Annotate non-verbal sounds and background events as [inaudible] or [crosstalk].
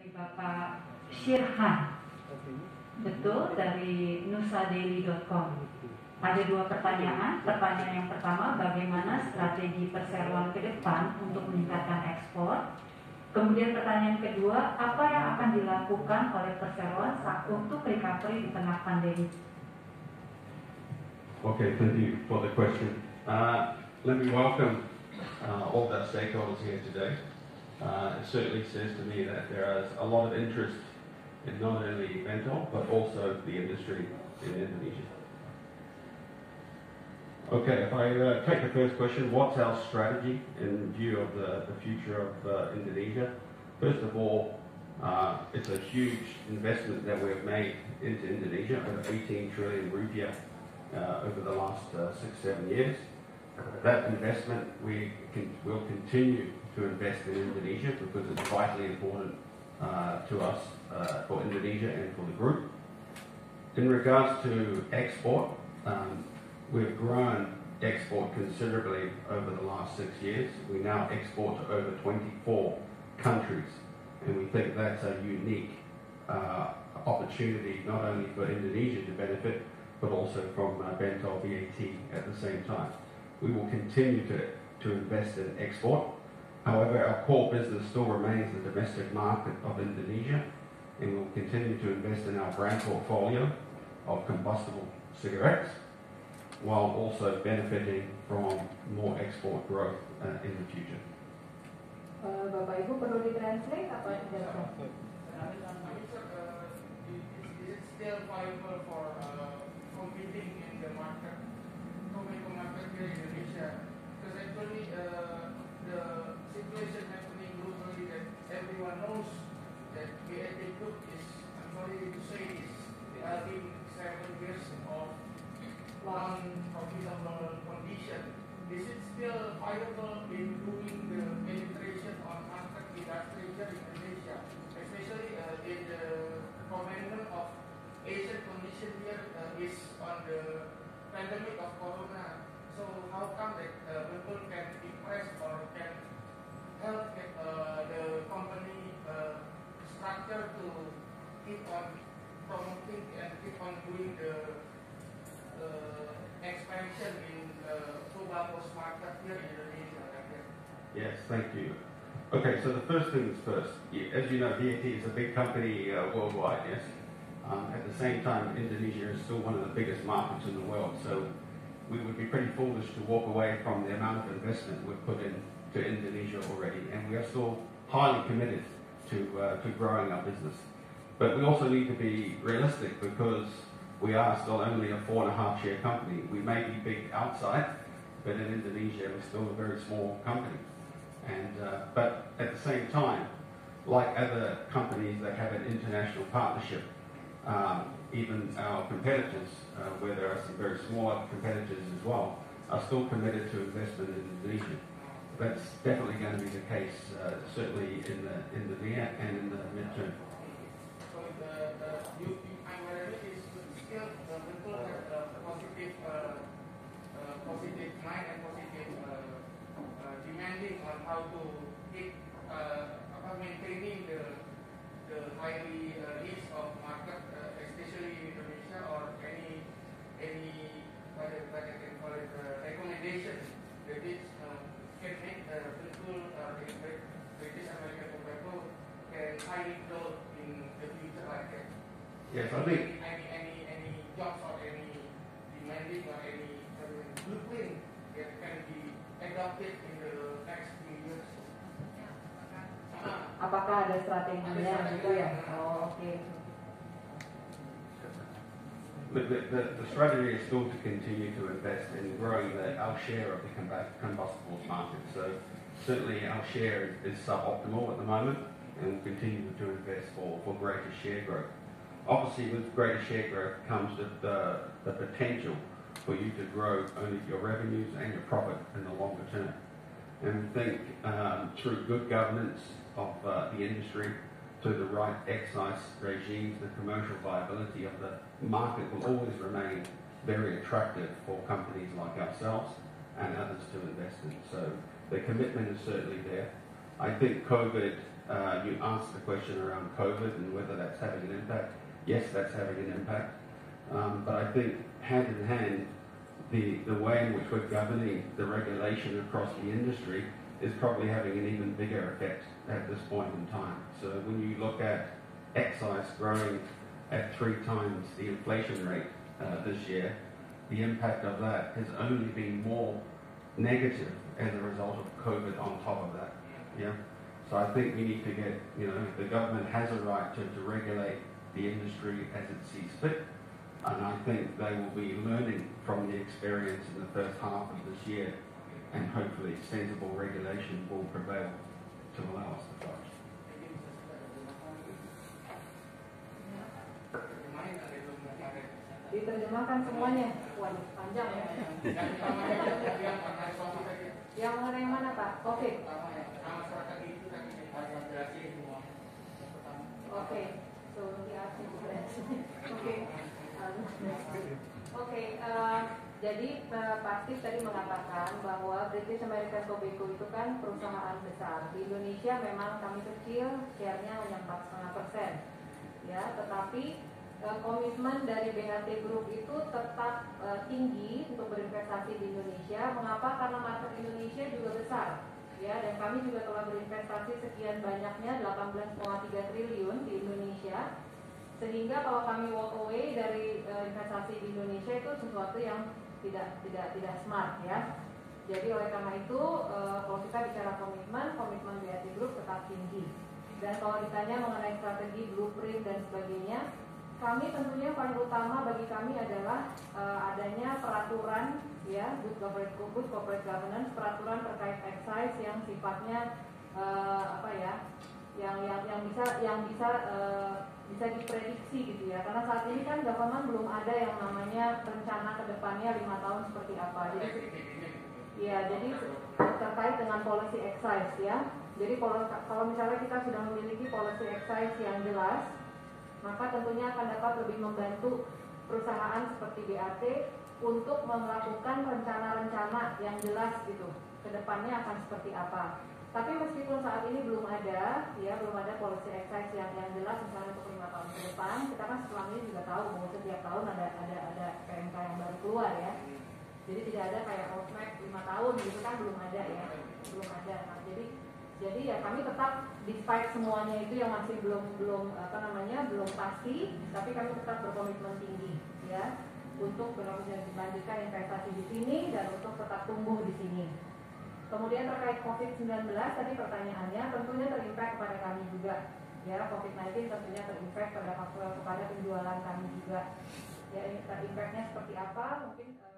dari Bapak Syirhan. Betul, dari nusadaily.com. Ada dua pertanyaan. Pertanyaan yang pertama, bagaimana strategi perseroan ke depan untuk meningkatkan ekspor? Kemudian pertanyaan kedua, apa yang akan dilakukan oleh perseroan saat untuk recovery di tengah pandemi? Okay, thank you for the question. Uh, let me welcome uh, all the stakeholders here today. Uh, it certainly says to me that there is a lot of interest in not only Bentoel, but also the industry in Indonesia. Okay, if I uh, take the first question, what's our strategy in view of the, the future of uh, Indonesia? First of all, uh, it's a huge investment that we've made into Indonesia, over 18 trillion rupiah uh, over the last uh, six, seven years. That investment we can, will continue to invest in Indonesia because it's vitally important uh, to us uh, for Indonesia and for the group. In regards to export, um, we've grown export considerably over the last six years. We now export to over 24 countries, and we think that's a unique uh, opportunity not only for Indonesia to benefit, but also from uh, Bentoel BAT at the same time. We will continue to, to invest in export. However, our core business still remains the domestic market of Indonesia, and we'll continue to invest in our brand portfolio of combustible cigarettes, while also benefiting from more export growth uh, in the future. Uh, Bapak Ibu perlu ditranslate apa tidak? Is it still viable for uh, competing in the market, tobacco market here in Indonesia? Because actually uh, the situation happening globally that everyone knows that BAT Group is, I'm sorry to say this, they are in seven years of non-profitable condition. Is it still viable in doing the penetration on market here in Indonesia, especially uh, in the commandment of Asian condition here uh, is on the pandemic of corona. So how come that uh, people can impress or can help uh, the company uh, structure to keep on promoting and keep on doing the uh, expansion in uh, tobacco market here in Indonesia? Yes, thank you. Okay, so the first things first. As you know, BAT is a big company uh, worldwide, yes? Um, at the same time, Indonesia is still one of the biggest markets in the world, so we would be pretty foolish to walk away from the amount of investment we've put into Indonesia already, and we are still highly committed to, uh, to growing our business. But we also need to be realistic because we are still only a four and a half share company. We may be big outside, but in Indonesia we're still a very small company. And, uh, but at the same time, like other companies that have an international partnership, um, even our competitors, uh, where there are some very smaller competitors as well, are still committed to investment in Indonesia. That's definitely going to be the case, uh, certainly in the in the near and in the midterm. Positive, uh, uh, mind and positive uh, uh, demanding on how to keep uh, about maintaining the the highly uh, needs of market, uh, especially in Indonesia or any any what I, what I can call it uh, recommendation that is uh, can make the people uh, the British American tobacco can highly grow in the future like that. Yes, I any any any jobs or any demanding or any blueprint that can be adopted in the next few years. Ah, Apakah ada strateginya gitu ya? Oh, oke. But the, the, the strategy is still to continue to invest in growing the, our share of the combu- combustibles market. So certainly our share is, is suboptimal at the moment and we'll continue to invest for, for greater share growth. Obviously with greater share growth comes the, the, the potential for you to grow only your revenues and your profit in the longer term. And we think um, through good governance of uh, the industry, through the right excise regimes, the commercial viability of the market will always remain very attractive for companies like ourselves and others to invest in. So the commitment is certainly there. I think COVID uh, you asked the question around COVID and whether that's having an impact. Yes, that's having an impact. Um, but I think hand in hand, the, the way in which we're governing the regulation across the industry is probably having an even bigger effect at this point in time. So when you look at excise growing at three times the inflation rate uh, this year, the impact of that has only been more negative as a result of COVID on top of that. Yeah. So I think we need to get, you know, the government has a right to, to regulate the industry as it sees fit. And I think they will be learning from the experience in the first half of this year and hopefully sensible regulation will prevail to allow us to flourish. Diterjemahkan semuanya. Waduh, panjang ya. Yang pertama yang mengenai COVID tadi. Yang mengenai mana Pak? Covid. Pertama ya, So he. [laughs] Um, uh, jadi uh, tadi mengatakan bahwa British American Tobacco itu kan perusahaan besar. Di Indonesia memang kami kecil, share-nya hanya 4,5 persen. Ya, tetapi uh, komitmen dari BHT Group itu tetap uh, tinggi untuk berinvestasi di Indonesia. Mengapa? Karena market Indonesia juga besar. Ya, dan kami juga telah berinvestasi sekian banyaknya 18,3 triliun di Indonesia. Sehingga kalau kami walk away dari uh, investasi di Indonesia itu sesuatu yang tidak tidak tidak smart ya. Jadi oleh karena itu uh, kalau kita bicara komitmen, komitmen BHT Group tetap tinggi. Dan kalau ditanya mengenai strategi, blueprint dan sebagainya, kami tentunya paling utama bagi kami adalah uh, adanya peraturan ya good corporate good corporate governance peraturan terkait excise yang sifatnya uh, apa ya yang yang yang bisa yang bisa uh, bisa diprediksi gitu ya. Karena saat ini kan government belum ada yang namanya rencana ke depannya lima tahun seperti apa. Jadi ya jadi terkait dengan policy excise ya. Jadi kalau misalnya kita sudah memiliki policy excise yang jelas maka tentunya akan dapat lebih membantu perusahaan seperti BAT untuk melakukan rencana-rencana yang jelas gitu ke depannya akan seperti apa. Tapi meskipun saat ini belum ada, ya belum ada policy excise yang yang jelas misalnya untuk lima tahun ke depan, kita kan selama ini juga tahu bahwa setiap tahun ada ada ada PMK yang baru keluar ya. Jadi tidak ada kayak roadmap lima tahun gitu kan belum ada ya, belum ada. Nah, jadi jadi ya kami tetap despite semuanya itu yang masih belum belum apa namanya belum pasti, tapi kami tetap berkomitmen tinggi ya untuk benar-benar dilanjutkan investasi di sini dan untuk tetap tumbuh di sini. Kemudian terkait COVID-19 tadi pertanyaannya tentunya terimpact kepada kami juga. Ya, COVID-19 tentunya terimpact pada kepada penjualan kami juga. Ya, terimpactnya seperti apa? Mungkin uh,